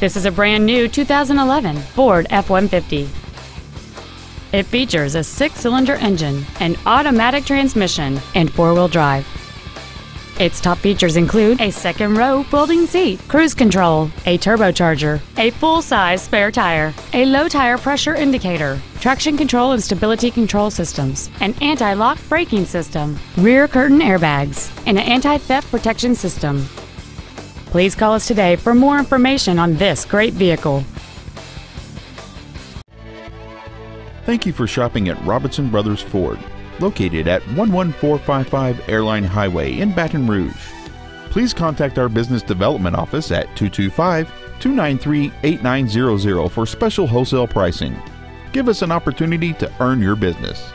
This is a brand new 2011 Ford F-150. It features a six-cylinder engine, an automatic transmission, and four-wheel drive. Its top features include a second row folding seat, cruise control, a turbocharger, a full-size spare tire, a low tire pressure indicator, traction control and stability control systems, an anti-lock braking system, rear curtain airbags, and an anti-theft protection system. Please call us today for more information on this great vehicle. Thank you for shopping at Robinson Brothers Ford, located at 11455 Airline Highway in Baton Rouge. Please contact our business development office at 225 293 8900 for special wholesale pricing. Give us an opportunity to earn your business.